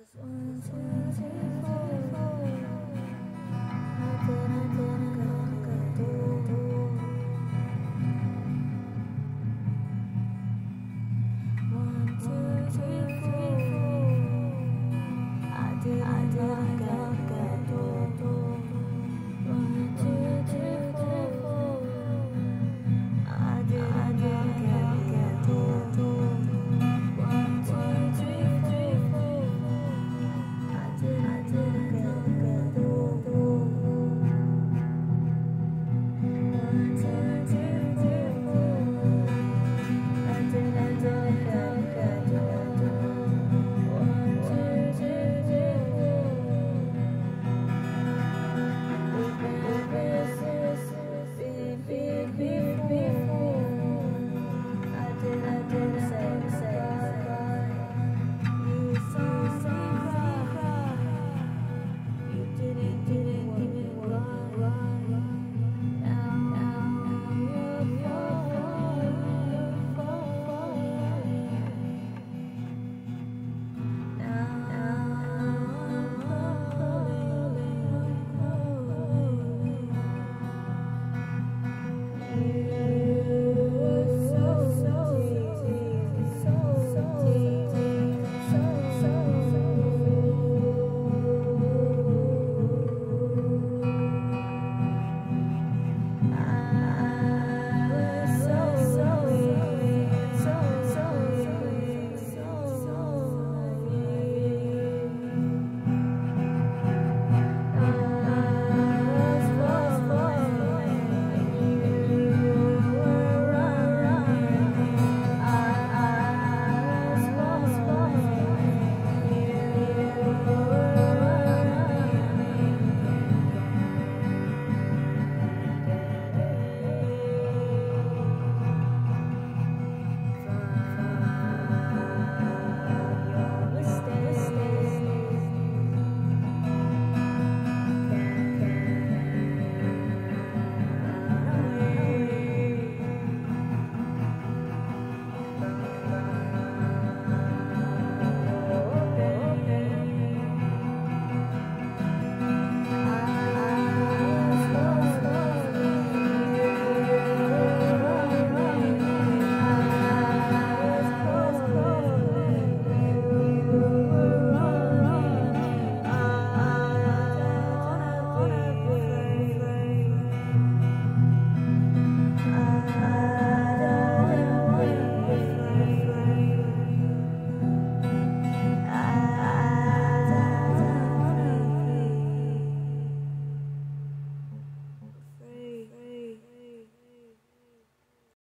One, two, three, four. I did, I did,